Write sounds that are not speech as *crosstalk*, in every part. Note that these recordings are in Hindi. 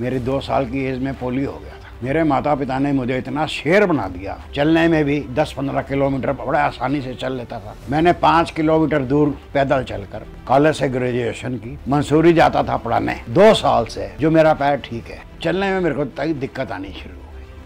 मेरी दो साल की एज में पोलियो हो गया था। मेरे माता पिता ने मुझे इतना शेर बना दिया। चलने में भी 10-15 किलोमीटर बड़े आसानी से चल लेता था। मैंने पाँच किलोमीटर दूर पैदल चलकर कॉलेज से ग्रेजुएशन की। मंसूरी जाता था पढ़ाने। दो साल से, जो मेरा पैर ठीक है। चलने में मेरे को दिक्कत आनी शुरू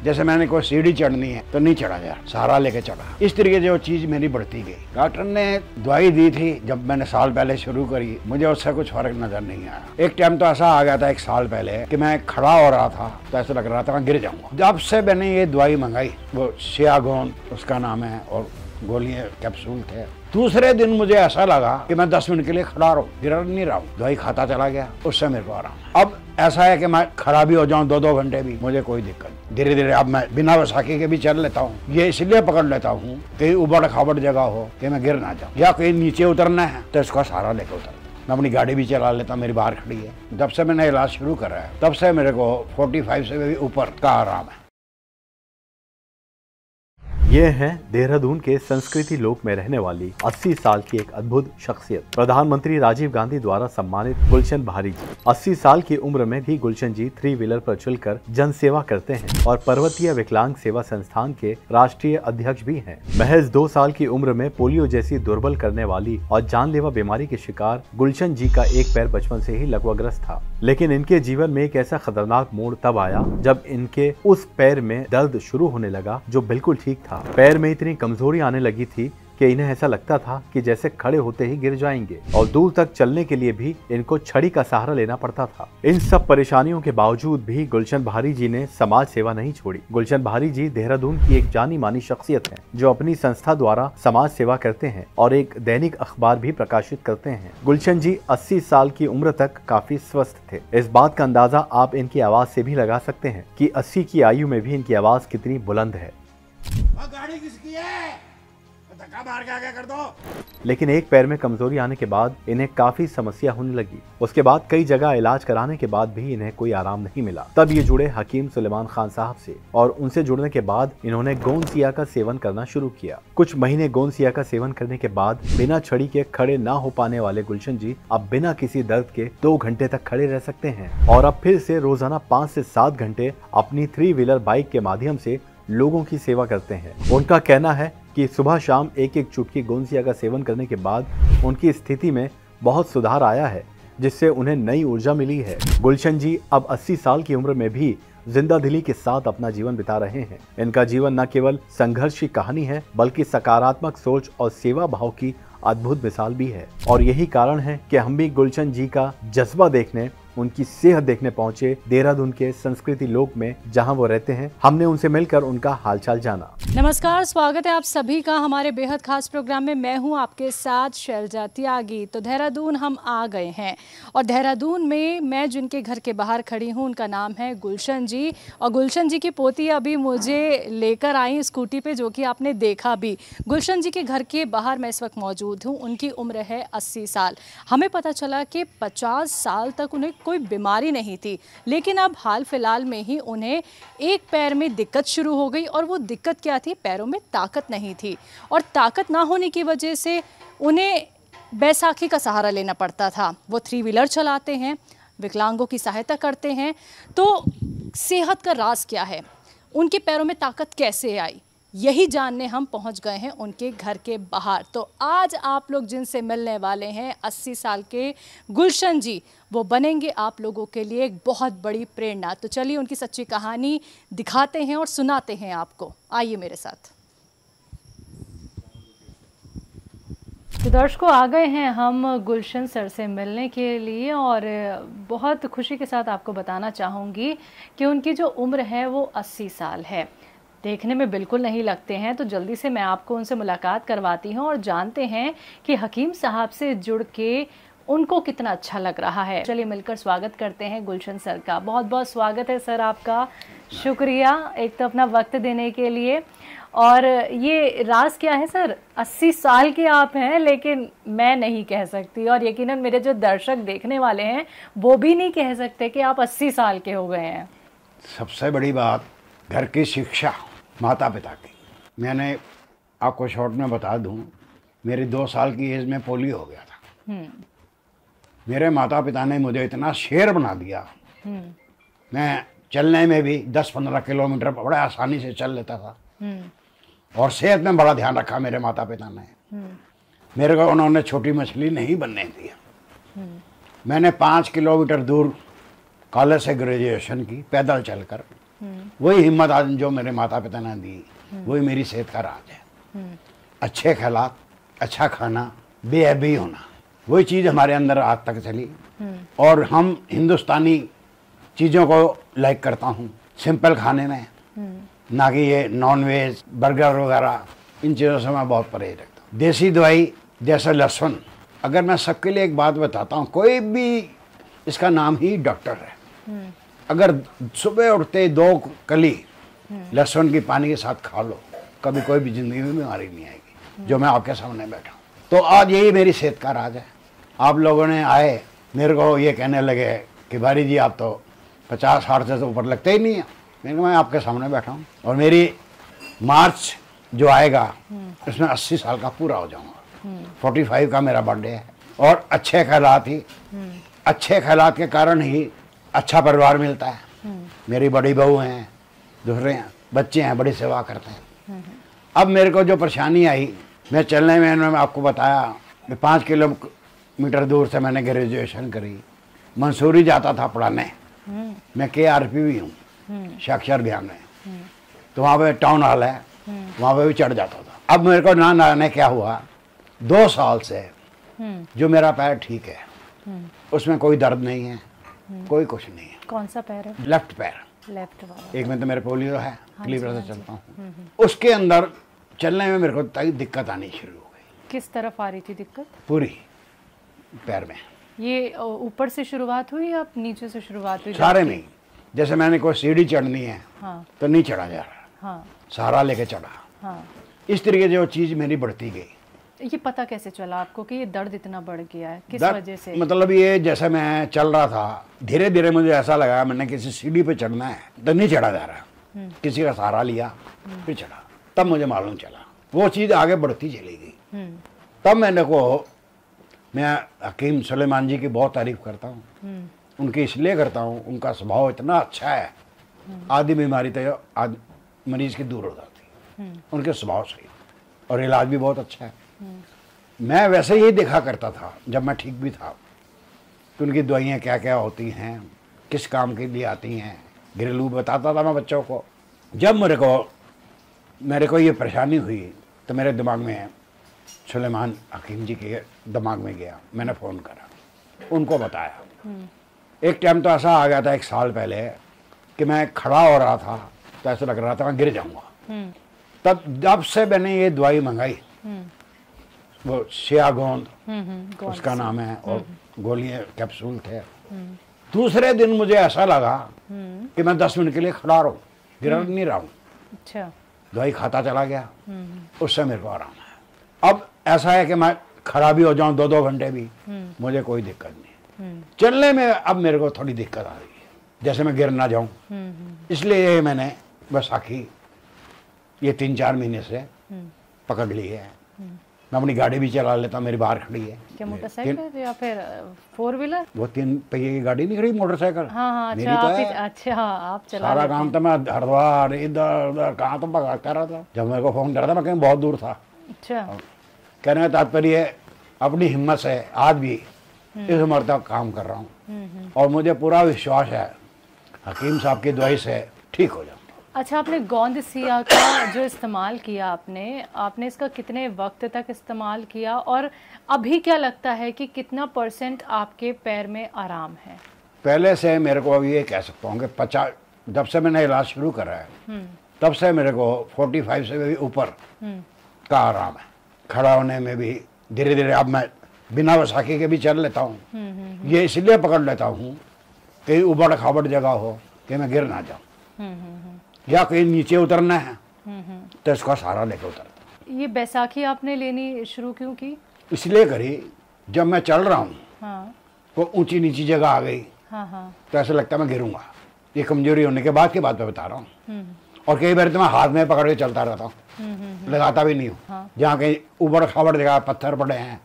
जैसे मैंने कोई सीढ़ी चढ़नी है तो नहीं चढ़ा यार सहारा लेके चढ़ा। इस तरीके से वो चीज़ मेरी बढ़ती गई। डॉक्टर ने दवाई दी थी जब मैंने साल पहले शुरू करी। मुझे उससे कुछ फ़र्क नज़र नहीं आया। एक टाइम तो ऐसा आ गया था, एक साल पहले, कि मैं खड़ा हो रहा था तो ऐसा लग रहा था मैं गिर जाऊँगा। जब से मैंने ये दवाई मंगाई, वो सियागोन, उसका नाम है, और गोलियाँ, कैप्सूल थे। दूसरे दिन मुझे ऐसा लगा कि मैं दस मिनट के लिए खड़ा रहूँ। गिर नहीं रहा हूँ। दवाई खाता चला गया। उससे मेरे को आराम। अब ऐसा है कि मैं खड़ा भी हो जाऊँ दो दो घंटे भी, मुझे कोई दिक्कत नहीं। धीरे धीरे अब मैं बिना वसाखी के भी चल लेता हूँ। ये इसलिए पकड़ लेता हूँ कहीं उबड़ खाबड़ जगह हो कि मैं गिर ना जाऊँ। या कहीं नीचे उतरना है तो इसका सहारा लेकर उतर। मैं अपनी गाड़ी भी चला लेता मेरी बाहर खड़ी है। जब से मैंने इलाज शुरू करा है, तब से मेरे को 45 से भी ऊपर का आराम है। ये हैं देहरादून के संस्कृति लोक में रहने वाली 80 साल की एक अद्भुत शख्सियत। प्रधानमंत्री राजीव गांधी द्वारा सम्मानित गुलशन भारी जी। 80 साल की उम्र में भी गुलशन जी थ्री व्हीलर पर चलकर जन सेवा करते हैं और पर्वतीय विकलांग सेवा संस्थान के राष्ट्रीय अध्यक्ष भी हैं। महज दो साल की उम्र में पोलियो जैसी दुर्बल करने वाली और जानलेवा बीमारी के शिकार गुलशन जी का एक पैर बचपन से ही लगवाग्रस्त था। लेकिन इनके जीवन में एक ऐसा खतरनाक मोड़ तब आया जब इनके उस पैर में दर्द शुरू होने लगा जो बिल्कुल ठीक था। पैर में इतनी कमज़ोरी आने लगी थी कि इन्हें ऐसा लगता था कि जैसे खड़े होते ही गिर जाएँगे और दूर तक चलने के लिए भी इनको छड़ी का सहारा लेना पड़ता था। इन सब परेशानियों के बावजूद भी गुलशन भारी जी ने समाज सेवा नहीं छोड़ी। गुलशन भारी जी देहरादून की एक जानी मानी शख्सियत है, जो अपनी संस्था द्वारा समाज सेवा करते हैं और एक दैनिक अखबार भी प्रकाशित करते हैं। गुलशन जी अस्सी साल की उम्र तक काफ़ी स्वस्थ थे। इस बात का अंदाज़ा आप इनकी आवाज़ से भी लगा सकते हैं की अस्सी की आयु में भी इनकी आवाज़ कितनी बुलंद है। गाड़ी किसकी है? धक्का मार के आगे कर दो। लेकिन एक पैर में कमज़ोरी आने के बाद इन्हें काफ़ी समस्या होने लगी। उसके बाद कई जगह इलाज कराने के बाद भी इन्हें कोई आराम नहीं मिला। तब ये जुड़े हकीम सुलेमान खान साहब से और उनसे जुड़ने के बाद इन्होंने गोंसिया का सेवन करना शुरू किया। कुछ महीने गोंसिया का सेवन करने के बाद बिना छड़ी के खड़े न हो पाने वाले गुलशन जी अब बिना किसी दर्द के दो घंटे तक खड़े रह सकते हैं। और अब फिर से रोज़ाना पाँच से सात घंटे अपनी थ्री व्हीलर बाइक के माध्यम से लोगों की सेवा करते हैं। उनका कहना है कि सुबह शाम एक एक चुटकी गोंसिया का सेवन करने के बाद उनकी स्थिति में बहुत सुधार आया है, जिससे उन्हें नई ऊर्जा मिली है। गुलशन जी अब 80 साल की उम्र में भी ज़िंदा दिली के साथ अपना जीवन बिता रहे हैं। इनका जीवन न केवल संघर्ष की कहानी है, बल्कि सकारात्मक सोच और सेवा भाव की अद्भुत मिसाल भी है। और यही कारण है कि हम भी गुलशन जी का जज्बा देखने उनकी सेहत देखने पहुँचे देहरादून के संस्कृति लोक में जहाँ वो रहते हैं। हमने उनसे मिलकर उनका हालचाल जाना। नमस्कार, स्वागत है आप सभी का हमारे बेहद खास प्रोग्राम में। मैं हूँ आपके साथ शैलजा त्यागी। तो देहरादून हम आ गए हैं। और देहरादून में मैं, जिनके घर के बाहर खड़ी हूँ, उनका नाम है गुलशन जी। और गुलशन जी की पोती अभी मुझे लेकर आई स्कूटी पे, जो कि आपने देखा भी। गुलशन जी के घर के बाहर मैं इस वक्त मौजूद हूँ। उनकी उम्र है अस्सी साल। हमें पता चला कि पचास साल तक उन्हें कोई बीमारी नहीं थी। लेकिन अब हाल फ़िलहाल में ही उन्हें एक पैर में दिक्कत शुरू हो गई और वो दिक्कत क्या थी? पैरों में ताकत नहीं थी। और ताकत ना होने की वजह से उन्हें बैसाखी का सहारा लेना पड़ता था। वो थ्री व्हीलर चलाते हैं, विकलांगों की सहायता करते हैं। तो सेहत का राज क्या है? उनके पैरों में ताकत कैसे आई? यही जानने हम पहुँच गए हैं उनके घर के बाहर। तो आज आप लोग जिनसे मिलने वाले हैं 80 साल के गुलशन जी, वो बनेंगे आप लोगों के लिए एक बहुत बड़ी प्रेरणा। तो चलिए उनकी सच्ची कहानी दिखाते हैं और सुनाते हैं आपको। आइए मेरे साथ। तो दर्शकों, आ गए हैं हम गुलशन सर से मिलने के लिए और बहुत खुशी के साथ आपको बताना चाहूँगी कि उनकी जो उम्र है वो 80 साल है। देखने में बिल्कुल नहीं लगते हैं तो जल्दी से मैं आपको उनसे मुलाकात करवाती हूँ और जानते हैं कि हकीम साहब से जुड़ के उनको कितना अच्छा लग रहा है। चलिए मिलकर स्वागत करते हैं गुलशन सर का। बहुत बहुत स्वागत है सर आपका। शुक्रिया एक तो अपना वक्त देने के लिए। और ये राज क्या है सर? 80 साल के आप हैं, लेकिन मैं नहीं कह सकती। और यकीनन मेरे जो दर्शक देखने वाले हैं, वो भी नहीं कह सकते कि आप 80 साल के हो गए हैं। सबसे बड़ी बात, घर की शिक्षा। माता पिता की। मैंने आपको शॉर्ट में बता दूँ मेरी दो साल की एज में पोलियो हो गया था। हम्म। मेरे माता पिता ने मुझे इतना शेर बना दिया। हम्म। मैं चलने में भी 10-15 किलोमीटर बड़े आसानी से चल लेता था। और सेहत में बड़ा ध्यान रखा मेरे माता पिता ने मेरे को उन्होंने छोटी मछली नहीं बनने दिया। मैंने पाँच किलोमीटर दूर कॉलेज से ग्रेजुएशन की पैदल चलकर वही हिम्मत आज जो मेरे माता पिता ने दी, वही मेरी सेहत का राज है। अच्छे ख्यालात अच्छा खाना बेअबी होना, वही चीज़ हमारे अंदर आज तक चली। और हम हिंदुस्तानी चीज़ों को लाइक करता हूँ, सिंपल खाने में, ना कि ये नॉन वेज बर्गर वगैरह, इन चीज़ों से मैं बहुत परहेज रखता हूँ। देसी दवाई जैसे लहसुन, अगर मैं सबके लिए एक बात बताता हूँ, कोई भी इसका नाम ही डॉक्टर है। अगर सुबह उठते दो कली लहसुन की पानी के साथ खा लो, कभी कोई भी ज़िंदगी में बीमारी नहीं आएगी, जो मैं आपके सामने बैठा हूँ। तो आज यही मेरी सेहत का राज है। आप लोगों ने आए, मेरे को ये कहने लगे कि भारी जी, आप तो पचास साठ से तो ऊपर लगते ही नहीं है। मैंने मैं आपके सामने बैठा हूँ और मेरी मार्च जो आएगा, उसमें अस्सी साल का पूरा हो जाऊँगा। फोर्टी फाइव का मेरा बर्थडे है और अच्छे ख्यालात ही, अच्छे ख्यालात के कारण ही अच्छा परिवार मिलता है। मेरी बड़ी बहू हैं, दूसरे बच्चे हैं, बड़ी सेवा करते हैं। अब मेरे को जो परेशानी आई, मैं चलने में मैंने आपको बताया, मैं पाँच किलोमीटर दूर से मैंने ग्रेजुएशन करी। मंसूरी जाता था पढ़ाने। मैं के आर पी भी हूँ, साक्षर अभियान में। तो वहाँ पे टाउन हॉल है, वहाँ पे भी चढ़ जाता था। अब मेरे को ना ना क्या हुआ, दो साल से जो मेरा पैर ठीक है, उसमें कोई दर्द नहीं है। कोई कुछ नहीं है। कौन सा पैर है? लेफ़्ट पैर। लेफ़्ट वाला। एक में तो मेरे पोलियो है। क्लीवर से चलता हूँ। उसके अंदर चलने में मेरे को दिक्कत आनी शुरू हो गई। किस तरफ़ आ रही थी दिक्कत? पूरी पैर में। ये ऊपर से शुरुआत हुई या नीचे से शुरुआत हुई? सारे में। जैसे मैंने कोई सीढ़ी चढ़नी है हाँ। तो नहीं चढ़ा जा रहा। हाँ। सहारा लेके चढ़ा। हाँ। इस तरीके से वो चीज़ मेरी बढ़ती गई। ये पता कैसे चला आपको कि ये दर्द इतना बढ़ गया है? किस वजह से? मतलब ये जैसे मैं चल रहा था धीरे धीरे मुझे ऐसा लगा मैंने किसी सीढ़ी पे चढ़ना है तो नहीं चढ़ा जा रहा। किसी का सहारा लिया फिर चढ़ा। तब मुझे मालूम चला। वो चीज़ आगे बढ़ती चली गई। हम्म। तब मैंने को मैं हकीम सुलेमान जी की बहुत तारीफ़ करता हूँ। हम्म। उनकी इसलिए करता हूँ उनका स्वभाव इतना अच्छा है। आधी बीमारी तो मरीज़ की दूर हो जाती। उनके स्वभाव से और इलाज भी बहुत अच्छा है। मैं वैसे ही देखा करता था जब मैं ठीक भी था। कि उनकी दवाइयाँ क्या क्या होती हैं किस काम के लिए आती हैं घरेलू बताता था मैं बच्चों को। जब मेरे को मेरे को ये परेशानी हुई तो मेरे दिमाग में सुलेमान हकीम जी के दिमाग में गया। मैंने फ़ोन करा। उनको बताया। एक टाइम तो ऐसा आ गया था एक साल पहले कि मैं खड़ा हो रहा था तो ऐसा लग रहा था मैं गिर जाऊँगा। हम्म। तब जब से मैंने ये दवाई मंगाई हम्म। वो शिया गोंद हम्म हम्म उसका नाम है और गोलियाँ कैप्सूल थे। दूसरे दिन मुझे ऐसा लगा हम्म। कि मैं दस मिनट के लिए खड़ा रहूँ गिर नहीं रहा। हूँ अच्छा। दवाई खाता चला गया। हम्म उससे मेरे को आराम है। अब ऐसा है कि मैं खड़ा भी हो जाऊँ दो दो घंटे भी हम्म। मुझे कोई दिक्कत नहीं। हम्म। चलने में अब मेरे को थोड़ी दिक्कत आ रही है जैसे मैं गिर ना जाऊँ। हम्म इसलिए मैंने बैसाखी ये तीन चार महीने से हम्म। पकड़ ली है। मैं अपनी गाड़ी भी चला लेता मेरी बाहर खड़ी है। क्या मोटरसाइकिल या फिर फोर व्हीलर वो तीन पहिए की गाड़ी नहीं खड़ी मोटरसाइकिल। हाँ हाँ अच्छा तो आप अच्छा हाँ, आप चला सारा काम तो मैं हरिद्वार इधर उधर कहाँ तो भगाता रहा था। जब मेरे को फ़ोन करा था मैं कहीं बहुत दूर था। अच्छा। कहने का तात्पर्य अपनी हिम्मत से आज भी इस उम्र तक काम कर रहा हूँ। हम्म हम्म। और मुझे पूरा विश्वास है हकीम साहब की दुआई से ठीक हो जाऊँ अच्छा आपने गोंद सिया का जो इस्तेमाल किया आपने आपने इसका कितने वक्त तक इस्तेमाल किया और अभी क्या लगता है कि कितना परसेंट आपके पैर में आराम है? पहले से मेरे को अभी ये कह सकता हूँ कि पचास जब से मैंने इलाज शुरू करा है हम्म। तब से मेरे को फोर्टी फाइव से भी ऊपर हम्म। का आराम है। खड़ा होने में भी धीरे धीरे अब मैं बिना वसाखी के भी चल लेता हूँ। हम्म ये इसलिए पकड़ लेता हूँ कहीं उबड़ खाबड़ जगह हो कि मैं गिर ना जाऊँ। या कहीं नीचे उतरना है हम्म हम्म। तो इसका सहारा लेकर उतरता ये बैसाखी आपने लेनी शुरू क्यों की? इसलिए करी जब मैं चल रहा हूँ हाँ। वो ऊँची नीची जगह आ गई। हाँ हाँ। तो ऐसा लगता है मैं गिरूँगा। ये कमज़ोरी होने के बाद की बात मैं बता रहा हूँ। हम्म। और कई बार तो मैं हाथ में पकड़ के चलता रहता हूँ। लगाता भी नहीं हूँ। हाँ। जहाँ कहीं उबड़ खाबड़ जगह पत्थर पड़े हैं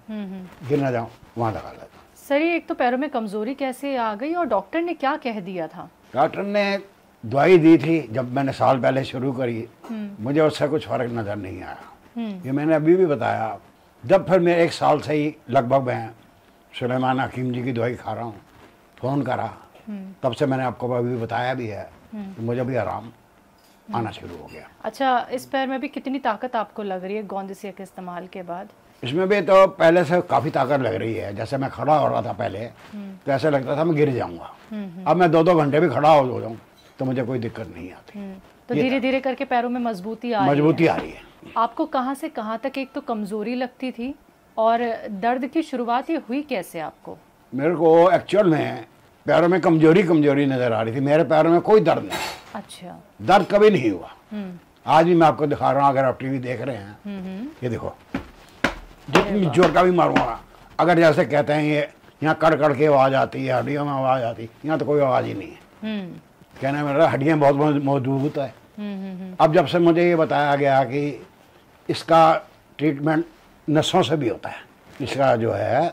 गिर ना जाऊँ वहाँ लगा लेता सर ये एक तो पैरों में कमज़ोरी कैसे आ गई और डॉक्टर ने क्या कह दिया था? डॉक्टर ने दवाई दी थी जब मैंने साल पहले शुरू करी मुझे उससे कुछ फ़र्क नज़र नहीं आया। ये मैंने अभी भी बताया। जब फिर मैं एक साल से ही लगभग मैं सुलेमान हकीम जी की दवाई खा रहा हूँ फ़ोन करा तब से मैंने आपको अभी बताया भी है कि मुझे भी आराम आना शुरू हो गया। अच्छा इस पैर में भी कितनी ताकत आपको लग रही है गोंदसिया के इस्तेमाल के बाद? इसमें भी तो पहले से काफ़ी ताकत लग रही है। जैसे मैं खड़ा हो रहा था पहले तो ऐसा लगता था मैं गिर जाऊँगा। अब मैं दो दो घंटे भी खड़ा हो जाऊँ। तो मुझे कोई दिक्कत नहीं आती। तो धीरे धीरे करके पैरों में मजबूती आ रही मजबूती है आ रही है। आपको कहाँ से कहाँ तक एक तो कमज़ोरी लगती थी और दर्द की शुरुआत ये हुई कैसे आपको? मेरे को एक्चुअल में पैरों में कमज़ोरी कमज़ोरी नज़र आ रही थी। मेरे पैरों में कोई दर्द नहीं। अच्छा। दर्द कभी नहीं हुआ। हम्म। आज भी मैं आपको दिखा रहा हूँ अगर आप टीवी देख रहे हैं। हम्म ये देखो। जितनी ज़ोर का भी मारूँगा अगर जैसे कहते हैं ये यहाँ कड़ कड़ के आवाज़ आती है हड्डियों में आवाज़ आती है यहाँ तो कोई आवाज़ ही नहीं है। हम्म कहने मेरा हड्डियाँ बहुत मज- मज़बूत है। हम्म हम्म अब जब से मुझे ये बताया गया कि इसका ट्रीटमेंट नसों से भी होता है इसका जो है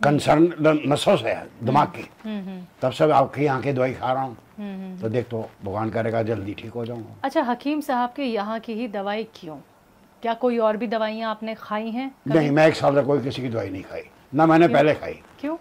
कंसर्न नसों से है दिमाग की हम्म तब से आपकी आँखें दवाई खा रहा हूँ। हम्म तो देख तो भगवान करेगा जल्दी ठीक हो जाऊँगा। अच्छा हकीम साहब के यहाँ की ही दवाई क्यों? क्या कोई और भी दवाइयाँ आपने खाई हैं नहीं मैं एक साल तक कोई किसी की दवाई नहीं खाई। ना मैंने पहले खाई। क्यों?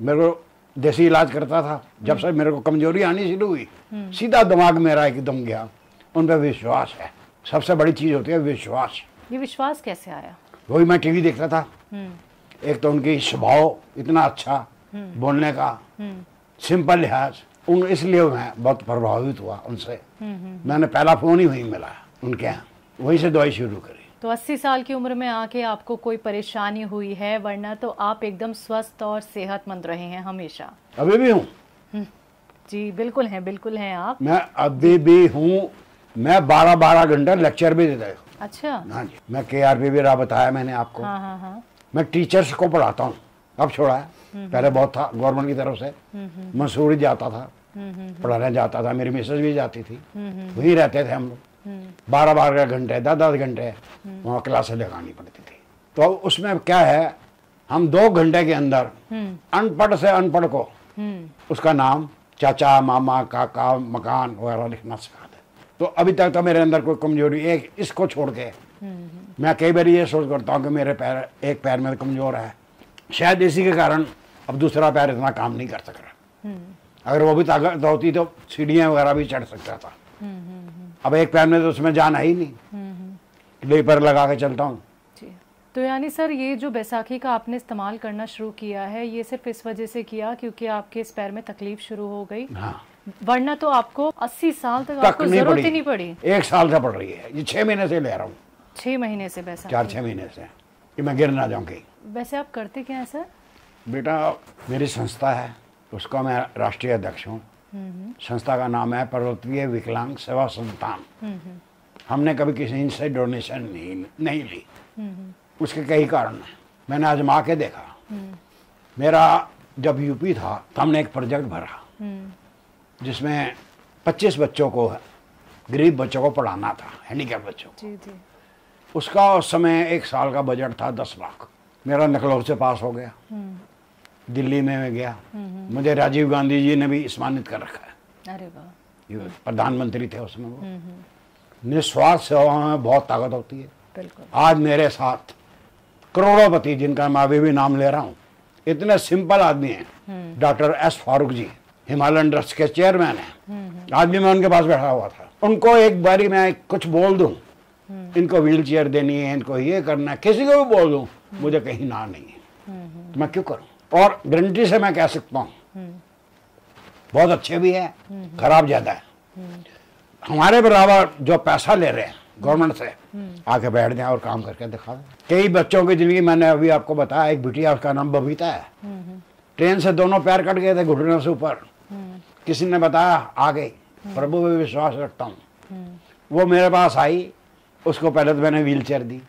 मेरे को देसी इलाज करता था जब से मेरे को कमज़ोरी आनी शुरू हुई सीधा दिमाग मेरा एकदम गया उन पर विश्वास है। सबसे बड़ी चीज़ होती है विश्वास। ये विश्वास कैसे आया? वही मैं टीवी देखता था। हम्म। एक तो उनकी स्वभाव इतना अच्छा बोलने का सिंपल लिहाज उन इसलिए मैं बहुत प्रभावित हुआ उनसे। मैंने पहला फ़ोन ही वहीं मिला उनके यहाँ। वहीं से दवाई शुरू करी। तो 80 साल की उम्र में आके आपको कोई परेशानी हुई है? वरना तो आप एकदम स्वस्थ और सेहतमंद रहे हैं हमेशा। अभी भी हूँ। जी बिल्कुल हैं बिल्कुल हैं आप। मैं अभी भी हूँ। मैं बारह बारह घंटा लेक्चर भी देता हूँ। अच्छा। हाँ जी। मैं के आर पी भी रहा बताया मैंने आपको। हाँ हाँ हाँ। मैं टीचर्स को पढ़ाता हूँ। अब छोड़ा है। पहले बहुत था गवर्नमेंट की तरफ़ से। मसूरी जाता था। पढ़ाने जाता था। मेरी मिसेज भी जाती थी। वहीं रहते थे हम लोग। बारह बारह घंटे दस दस घंटे वहाँ क्लासें लगानी पड़ती थी। तो उसमें क्या है हम दो घंटे के अंदर अनपढ़ से अनपढ़ को हम्म। उसका नाम चाचा मामा काका मकान वगैरह लिखना सिखाते तो अभी तक तो मेरे अंदर कोई कमज़ोरी एक इसको छोड़ के मैं कई बार ये सोच करता हूँ कि मेरे पैर एक पैर में कमज़ोर है। शायद इसी के कारण अब दूसरा पैर इतना काम नहीं कर सक रहा। अगर वो भी ताकत होती तो सीढ़ियाँ वगैरह भी चढ़ सकता था। अब एक पैर में तो उसमें जान है नहीं। लेपर लगा के चलता हूँ। तो यानी सर ये जो बैसाखी का आपने इस्तेमाल करना शुरू किया है ये सिर्फ़ इस वजह से किया क्योंकि आपके इस पैर में तकलीफ़ शुरू हो गई? हाँ। वरना तो आपको 80 साल तक तक आपको ज़रूरत ही नहीं पड़ी। एक साल से पड़ रही है। ये छह महीने से ले रहा हूँ। छह महीने से बैसाखी। चार छह महीने से। कि मैं गिर ना जाऊँ कहीं। वैसे आप करते क्या है सर? बेटा मेरी संस्था है। उसका मैं राष्ट्रीय अध्यक्ष हूँ। संस्था का नाम है पर्वतीय विकलांग सेवा संस्थान। हमने कभी किसी से डोनेशन नहीं नहीं ली। उसके कई कारण हैं। मैंने आजमा के देखा। मेरा जब यूपी था तो हमने एक प्रोजेक्ट भरा। जिसमें 25 बच्चों को गरीब बच्चों को पढ़ाना था हैंडीकैप बच्चों को। उसका उस समय एक साल का बजट था दस लाख। मेरा नकलौर से पास हो गया। दिल्ली में मैं गया। मुझे राजीव गांधी जी ने भी सम्मानित कर रखा है। अरे वाह। प्रधानमंत्री थे उसमें वो। निस्वार्थ सेवा में बहुत ताकत होती है। बिल्कुल। आज मेरे साथ करोड़ोंपति जिनका मैं अभी भी नाम ले रहा हूँ इतने सिंपल आदमी हैं। Doctor S Farooq ji Himalayan trust के चेयरमैन हैं। आज भी मैं उनके पास बैठा हुआ था। उनको एक बारी मैं कुछ बोल दूँ इनको व्हील चेयर देनी है इनको ये करना है किसी को भी बोल दूँ मुझे कहीं ना नहीं है। तो मैं क्यों करूँ? और गारंटी से मैं कह सकता हूँ। बहुत अच्छे भी है, खराब ज़्यादा है। हमारे बराबर जो पैसा ले रहे हैं गवर्नमेंट से, आके बैठ जाए और काम करके दिखा दें। कई बच्चों की ज़िंदगी मैंने अभी आपको बताया, एक बिटिया उसका नाम बबीता है। ट्रेन से दोनों पैर कट गए थे घुटने से ऊपर। किसी ने बताया, आ गई। प्रभु में विश्वास रखता हूँ। वो मेरे पास आई, उसको पहले तो मैंने व्हील चेयर दी।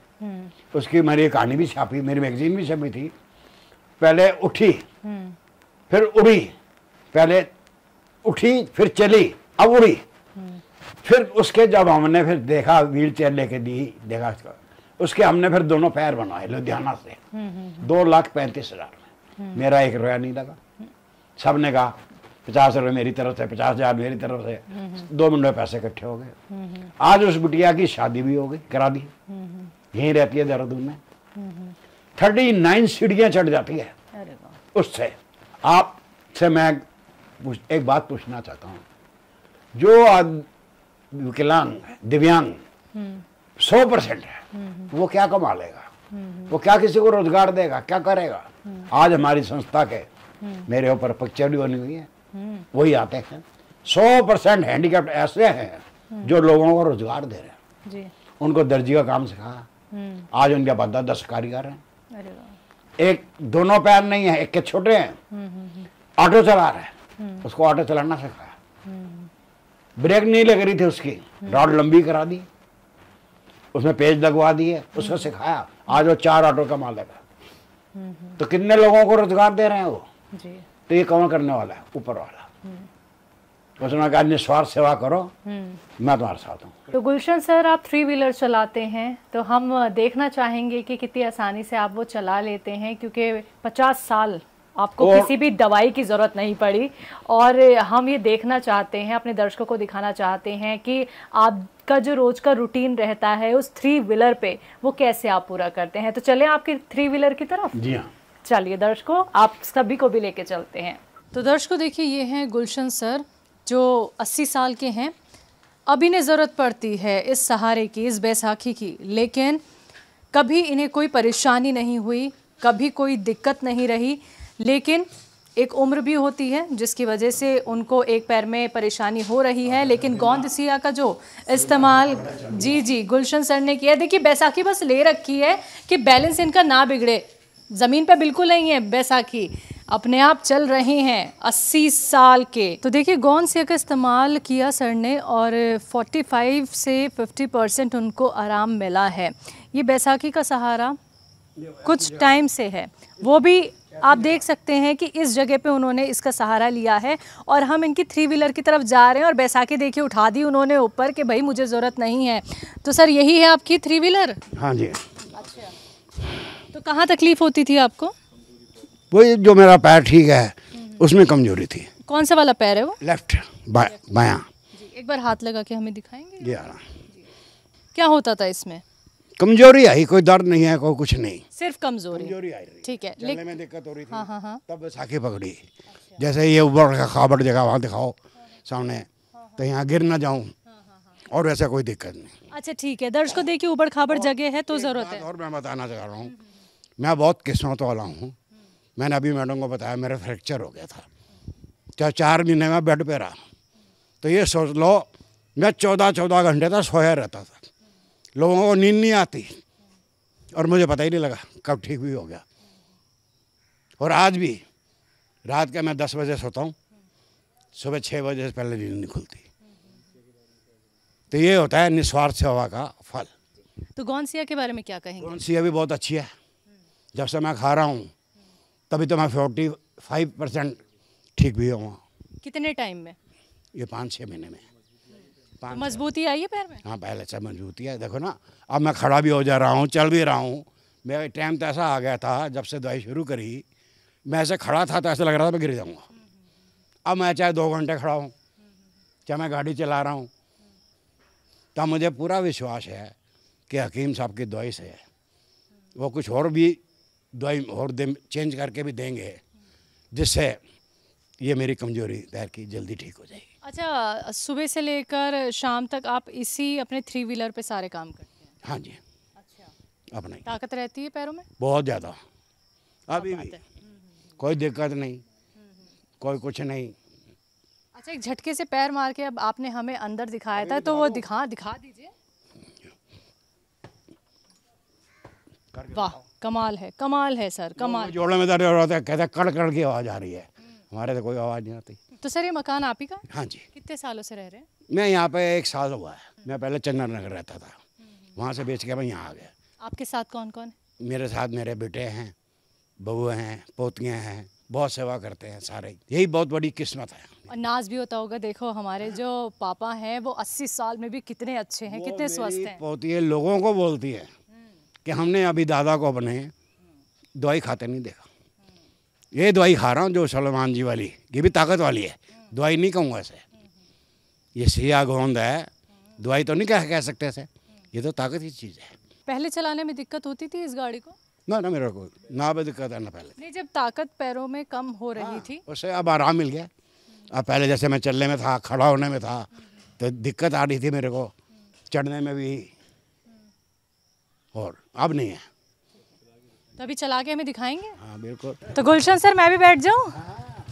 उसकी मेरी कहानी भी छापी, मेरी मैगजीन भी छपी थी। पहले उठी, फिर उड़ी, पहले उठी, फिर चली, अब उड़ी। फिर उसके जब हमने फिर देखा व्हील चेयर लेके दी, देखा उसका। हमने फिर दोनों पैर बनवाए लुधियाना से। दो लाख पैंतीस हज़ार। में मेरा एक रुपया नहीं लगा। सबने कहा, पचास रुपये मेरी तरफ़ से, पचास हज़ार मेरी तरफ़ से। दो मिनट में पैसे इकट्ठे हो गए। आज उस बिटिया की शादी भी हो गई, करा दी। यहीं रहती है देहरादून में। थर्टी नाइन सीढ़ियाँ चढ़ जाती है। उससे। आपसे मैं एक बात पूछना चाहता हूँ। जो विकलांग दिव्यांग सौ परसेंट है वो क्या कमा लेगा? वो क्या किसी को रोज़गार देगा? क्या करेगा? आज हमारी संस्था के मेरे ऊपर पिक्चर भी बनी हुई है। वही आते हैं। सौ परसेंट हैंडीकैप्ट ऐसे हैं जो लोगों को रोज़गार दे रहे हैं। जी। उनको दर्जी का काम सिखाया आज उनके बाद दस कारीगर हैं। एक दोनों पैर नहीं है एक के छोटे हैं। ऑटो चला रहा है। उसको ऑटो चलाना सिखाया ब्रेक नहीं लग रही थी उसकी। रॉड लंबी करा दी। उसमें पेज लगवा दिए। उसको सिखाया आज वो चार ऑटो कमा लेगा तो कितने लोगों को रोज़गार दे रहे हैं वो? जी। तो ये कौन करने वाला है? ऊपर वाला। उसने कहा निस्वार्थ सेवा करो मैं तुम्हारे साथ हूँ। तो गुलशन सर आप थ्री व्हीलर चलाते हैं तो हम देखना चाहेंगे कि कितनी आसानी से आप वो चला लेते हैं क्योंकि पचास साल आपको और- किसी भी दवाई की ज़रूरत नहीं पड़ी। और हम ये देखना चाहते हैं अपने दर्शकों को दिखाना चाहते हैं कि आपका जो रोज का रूटीन रहता है उस थ्री व्हीलर पे वो कैसे आप पूरा करते हैं। तो चले आपके थ्री व्हीलर की तरफ़? जी हाँ। चलिए दर्शकों आप सभी को भी लेके चलते हैं। तो दर्शकों देखिए ये हैं गुलशन सर। जो 80 साल के हैं, अब इन्हें ज़रूरत पड़ती है इस सहारे की, इस बैसाखी की। लेकिन कभी इन्हें कोई परेशानी नहीं हुई, कभी कोई दिक्कत नहीं रही। लेकिन एक उम्र भी होती है, जिसकी वजह से उनको एक पैर में परेशानी हो रही है। लेकिन गोंद सिया का जो इस्तेमाल, जी जी, गुलशन सर ने किया देखिए, बैसाखी बस ले रखी है कि बैलेंस इनका ना बिगड़े। ज़मीन पे बिल्कुल नहीं है बैसाखी। अपने आप चल रहे हैं 80 साल के। तो देखिए गौन सिया का इस्तेमाल किया सर ने और 45 से 50 परसेंट उनको आराम मिला है। ये बैसाखी का सहारा कुछ टाइम से है। वो भी आप देख सकते हैं कि इस जगह पे उन्होंने इसका सहारा लिया है और हम इनकी थ्री व्हीलर की तरफ़ जा रहे हैं और बैसाखी देखिए उठा दी उन्होंने ऊपर कि भाई मुझे ज़रूरत नहीं है। तो सर यही है आपकी थ्री व्हीलर हाँ जी। अच्छा। तो कहाँ तकलीफ़ होती थी आपको? वही जो मेरा पैर ठीक है उसमें कमज़ोरी थी। कौन सा वाला पैर है वो? लेफ़्ट बा, बायां। जी एक बार हाथ लगा के हमें दिखाएँगे? ये आ क्या होता था इसमें? कमज़ोरी आई कोई दर्द नहीं है कोई कुछ नहीं। सिर्फ़ कमज़ोरी। कमज़ोरी आई ठीक है चलने में दिक्कत हो रही थी। हाँ हाँ हाँ। तब बैसाखी पकड़ी। अच्छा। जैसे ये ऊबर का खाबड़ जगह वहाँ दिखाओ सामने। तो यहाँ गिर ना जाऊँ और वैसा कोई दिक्कत नहीं। अच्छा ठीक है। दर्ज को देखिए ऊबड़ खाबड़ जगह है तो ज़रूरत है। और मैं बताना चाह रहा हूँ। मैं बहुत किस्मत वाला हूँ। मैंने अभी मैडम को बताया मेरा फ्रैक्चर हो गया था। चाहे चार महीने में बेड पे रहा। तो ये सोच लो मैं चौदह चौदह घंटे तक सोया रहता था। लोगों को नींद नहीं आती। और मुझे पता ही नहीं लगा कब ठीक भी हो गया। और आज भी रात के मैं दस बजे सोता हूँ। सुबह छः बजे से पहले नींद नहीं खुलती। तो ये होता है निस्वार्थ सेवा का फल। तो गौनसिया के बारे में क्या कहेंगे? कौन भी बहुत अच्छी है। जब से मैं खा रहा हूँ तभी तो मैं फोर्टी फाइव परसेंट ठीक भी हूँ कितने टाइम में? ये पाँच छः महीने में। पाँच मजबूती आई है पैर में? हाँ पहले से मजबूती है। देखो ना अब मैं खड़ा भी हो जा रहा हूँ चल भी रहा हूँ। मेरा टाइम तो ऐसा आ गया था जब से दवाई शुरू करी। मैं ऐसे खड़ा था तो ऐसा लग रहा था मैं गिर जाऊँगा। अब मैं चाहे दो घंटे खड़ा हूँ चाहे मैं गाड़ी चला रहा हूँ। तब मुझे पूरा विश्वास है कि हकीम साहब की दवाई से है। वो कुछ और भी दवाई और दे चेंज करके भी देंगे जिससे ये मेरी कमज़ोरी पैर की जल्दी ठीक हो जाएगी। अच्छा सुबह से लेकर शाम तक आप इसी अपने थ्री व्हीलर पे सारे काम करते हैं? हाँ जी। अच्छा। अपना ताकत रहती है पैरों में? बहुत ज़्यादा। अभी भी। कोई दिक्कत नहीं। कोई कुछ नहीं। अच्छा एक झटके से पैर मार के अब आपने हमें अंदर दिखाया था तो वो दिखा दिखा दीजिए। वाह। कमाल है कमाल है सर कमाल। जोड़ों में दर्द हो रहा था कहते कड़ कड़ की आवाज़ आ रही है। हमारे तो कोई आवाज़ नहीं आती। तो सर ये मकान आप ही का हाँ? जी। कितने सालों से रह रहे हैं? मैं यहाँ पे एक साल हुआ है। मैं पहले चंदन नगर रहता था। वहाँ से बेच के मैं यहाँ आ गया। आपके साथ कौन कौन है? मेरे साथ मेरे बेटे हैं बहू हैं पोतियाँ हैं बहुत सेवा करते हैं सारे। यही बहुत बड़ी किस्मत है। और नाज भी होता होगा देखो हमारे जो पापा हैं वो 80 साल में भी कितने अच्छे हैं कितने स्वस्थ हैं। पोती है लोगों को बोलती है। कि हमने अभी दादा को अपने दवाई खाते नहीं देखा। ये दवाई खा रहा हूँ जो सलमान जी वाली ये भी ताकत वाली है। दवाई नहीं कहूँगा इसे। ये सिया गोंद है। दवाई तो नहीं कह कह सकते इसे। ये तो ताकत की चीज़ है। पहले चलाने में दिक्कत होती थी इस गाड़ी को? ना ना मेरे को ना भी दिक्कत है ना पहले। नहीं जब ताकत पैरों में कम हो रही थी। उससे अब आराम मिल गया। अब पहले जैसे मैं चलने में था खड़ा होने में था तो दिक्कत आ रही थी मेरे को। चढ़ने में भी और अब नहीं है। तो अभी चला के हमें दिखाएँगे? हाँ बिल्कुल। तो गुलशन सर मैं भी बैठ जाऊँ?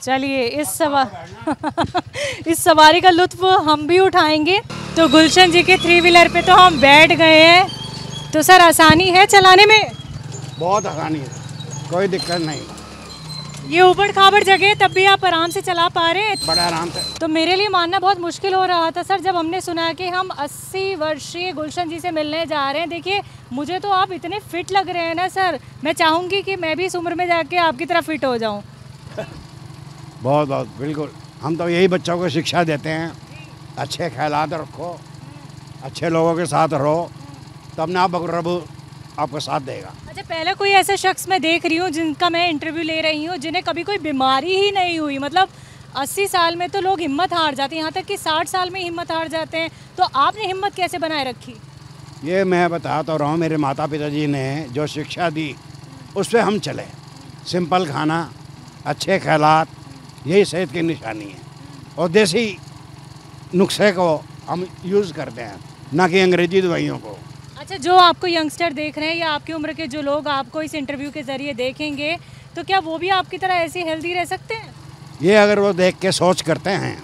चलिए इस सवार *laughs* इस सवारी का लुत्फ हम भी उठाएँगे। तो गुलशन जी के थ्री व्हीलर पे तो हम बैठ गए हैं। तो सर आसानी है चलाने में? बहुत आसानी है कोई दिक्कत नहीं। ये ऊबड़ खाबड़ जगह तब भी आप आराम से चला पा रहे हैं। बड़े आराम से। तो मेरे लिए मानना बहुत मुश्किल हो रहा था सर जब हमने सुना कि हम 80 वर्षीय गुलशन जी से मिलने जा रहे हैं। देखिए मुझे तो आप इतने फिट लग रहे हैं ना सर। मैं चाहूँगी कि मैं भी इस उम्र में जाके आपकी तरह फिट हो जाऊँ। बहुत बहुत बिल्कुल। हम तो यही बच्चों को शिक्षा देते हैं। अच्छे ख्याल रखो अच्छे लोगों के साथ रहो तब ना आप आपको साथ देगा। अच्छा पहले कोई ऐसे शख्स मैं देख रही हूँ जिनका मैं इंटरव्यू ले रही हूँ, जिन्हें कभी कोई बीमारी ही नहीं हुई। मतलब 80 साल में तो लोग हिम्मत हार जाते हैं, यहाँ तक कि 60 साल में हिम्मत हार जाते हैं। तो आपने हिम्मत कैसे बनाए रखी? ये मैं बता तो रहा हूँ, मेरे माता पिता जी ने जो शिक्षा दी, उस पर हम चले। सिंपल खाना, अच्छे ख्यालात, यही सेहत की निशानी है। और देसी नुस्खे को हम यूज़ करते हैं, ना कि अंग्रेज़ी दवाइयों को। अच्छा जो आपको यंगस्टर देख रहे हैं या आपकी उम्र के जो लोग आपको इस इंटरव्यू के ज़रिए देखेंगे तो क्या वो भी आपकी तरह ऐसे हेल्दी रह सकते हैं? ये अगर वो देख के सोच करते हैं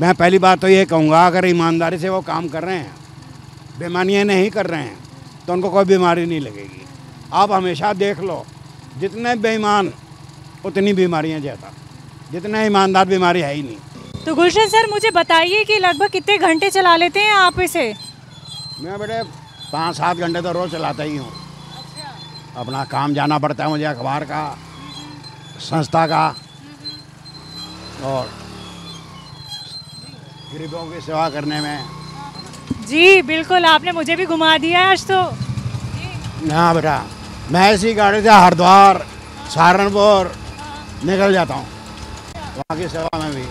मैं पहली बात तो ये कहूँगा अगर ईमानदारी से वो काम कर रहे हैं बेमानियाँ नहीं कर रहे हैं तो उनको कोई बीमारी नहीं लगेगी। आप हमेशा देख लो जितने बेईमान उतनी बीमारियाँ ज़्यादा। जितने ईमानदार बीमारी है ही नहीं। तो गुलशन सर मुझे बताइए कि लगभग कितने घंटे चला लेते हैं आप इसे? मैं बेटे पाँच सात घंटे तो रोज़ चलाता ही हूँ। अच्छा। अपना काम जाना पड़ता है मुझे अखबार का संस्था का और गरीबों की सेवा करने में। जी बिल्कुल आपने मुझे भी घुमा दिया आज तो। हाँ बेटा मैं इसी गाड़ी से हरिद्वार सहारनपुर निकल जाता हूँ। वहाँ की सेवा में भी।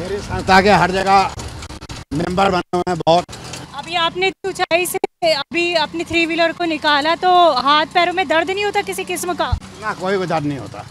मेरी संस्था के हर जगह मेंबर बने हुए हैं बहुत। अभी आपने ऊंचाई से अभी अपनी थ्री व्हीलर को निकाला तो हाथ पैरों में दर्द नहीं होता किसी किस्म का? ना कोई भी दर्द नहीं होता।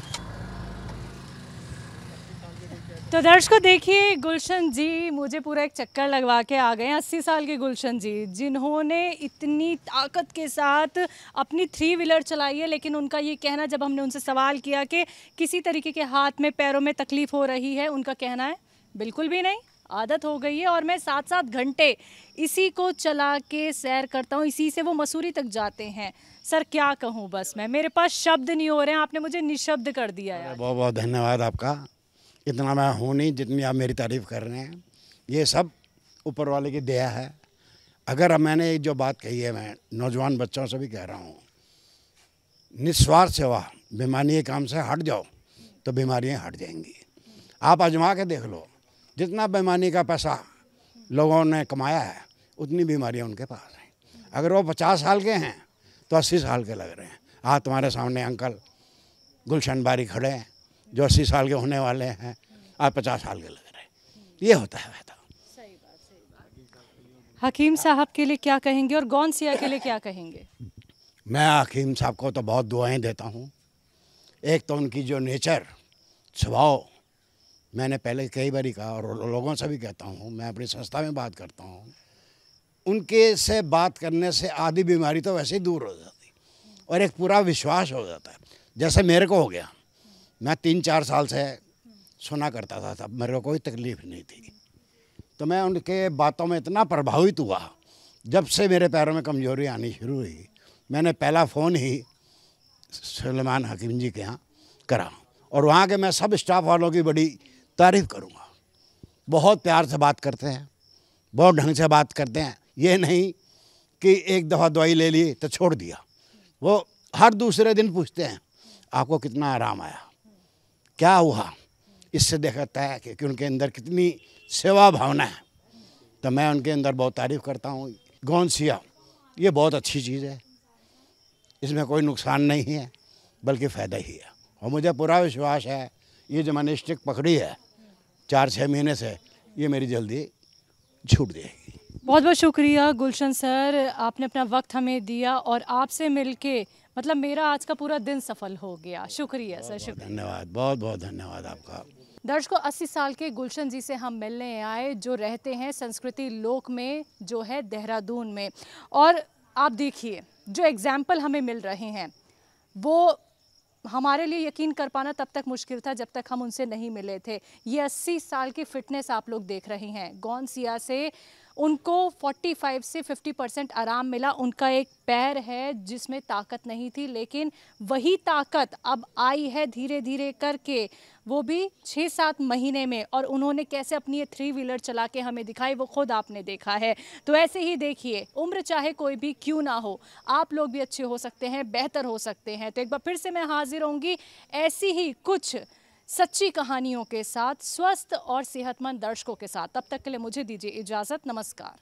तो दर्शकों देखिए गुलशन जी मुझे पूरा एक चक्कर लगवा के आ गए हैं अस्सी साल के गुलशन जी जिन्होंने इतनी ताकत के साथ अपनी थ्री व्हीलर चलाई है लेकिन उनका ये कहना जब हमने उनसे सवाल किया कि किसी तरीके के हाथ में पैरों में तकलीफ़ हो रही है उनका कहना है बिल्कुल भी नहीं। आदत हो गई है और मैं सात सात घंटे इसी को चला के सैर करता हूँ इसी से वो मसूरी तक जाते हैं। सर क्या कहूँ बस मैं मेरे पास शब्द नहीं हो रहे हैं आपने मुझे निशब्द कर दिया है बहुत बहुत धन्यवाद आपका। इतना मैं हूँ नहीं जितनी आप मेरी तारीफ़ कर रहे हैं। ये सब ऊपर वाले की दया है। अगर अब मैंने जो बात कही है मैं नौजवान बच्चों से भी कह रहा हूँ निस्वार्थ सेवा बीमारी काम से हट जाओ तो बीमारियाँ हट जाएँगी। आप आजमा के देख लो जितना बेमानी का पैसा लोगों ने कमाया है उतनी बीमारियाँ उनके पास हैं। अगर वो पचास साल के हैं तो अस्सी साल के लग रहे हैं। आज तुम्हारे सामने अंकल गुलशन बारी खड़े हैं जो अस्सी साल के होने वाले हैं आज पचास साल के लग रहे हैं। ये होता है वैसा। हकीम साहब के लिए क्या कहेंगे और गौन सिया के लिए क्या कहेंगे? मैं हकीम साहब को तो बहुत दुआएँ देता हूँ। एक तो उनकी जो नेचर स्वभाव मैंने पहले कई बार कहा और लोगों से भी कहता हूँ, मैं अपनी संस्था में बात करता हूँ, उनके से बात करने से आधी बीमारी तो वैसे ही दूर हो जाती और एक पूरा विश्वास हो जाता है। जैसे मेरे को हो गया, मैं तीन चार साल से सुना करता था, तब मेरे को कोई तकलीफ़ नहीं थी। तो मैं उनके बातों में इतना प्रभावित हुआ, जब से मेरे पैरों में कमज़ोरी आनी शुरू हुई, मैंने पहला फ़ोन ही सलमान हकीम जी के यहाँ करा और वहाँ के मैं सब स्टाफ वालों की बड़ी तारीफ़ करूँगा। बहुत प्यार से बात करते हैं बहुत ढंग से बात करते हैं। ये नहीं कि एक दफ़ा दवाई ले ली तो छोड़ दिया। वो हर दूसरे दिन पूछते हैं आपको कितना आराम आया? क्या हुआ? इससे देखता है कि, कि उनके अंदर कितनी सेवा भावना है। तो मैं उनके अंदर बहुत तारीफ़ करता हूँ गौन सिया ये बहुत अच्छी चीज़ है। इसमें कोई नुकसान नहीं है बल्कि फ़ायदा ही है। और मुझे पूरा विश्वास है ये जो मैंने स्टिक पकड़ी है चार छः महीने से ये मेरी जल्दी छूट जाएगी। बहुत बहुत शुक्रिया गुलशन सर आपने अपना वक्त हमें दिया और आपसे मिलके मतलब मेरा आज का पूरा दिन सफल हो गया। शुक्रिया सर शुक्रिया। धन्यवाद बहुत बहुत धन्यवाद आपका। दर्शकों 80 साल के गुलशन जी से हम मिलने आए जो रहते हैं संस्कृति लोक में जो है देहरादून में। और आप देखिए जो एग्ज़ाम्पल हमें मिल रहे हैं वो हमारे लिए यकीन कर पाना तब तक मुश्किल था जब तक हम उनसे नहीं मिले थे। ये 80 साल की फिटनेस आप लोग देख रहे हैं। गौन सिया से उनको 45 से 50 परसेंट आराम मिला। उनका एक पैर है जिसमें ताकत नहीं थी, लेकिन वही ताकत अब आई है धीरे धीरे करके। वो भी छः सात महीने में और उन्होंने कैसे अपनी ये थ्री व्हीलर चला के हमें दिखाई, वो खुद आपने देखा है। तो ऐसे ही देखिए, उम्र चाहे कोई भी क्यों ना हो, आप लोग भी अच्छे हो सकते हैं, बेहतर हो सकते हैं। तो एक बार फिर से मैं हाजिर होंगी ऐसी ही कुछ सच्ची कहानियों के साथ, स्वस्थ और सेहतमंद दर्शकों के साथ। तब तक के लिए मुझे दीजिए इजाज़त, नमस्कार।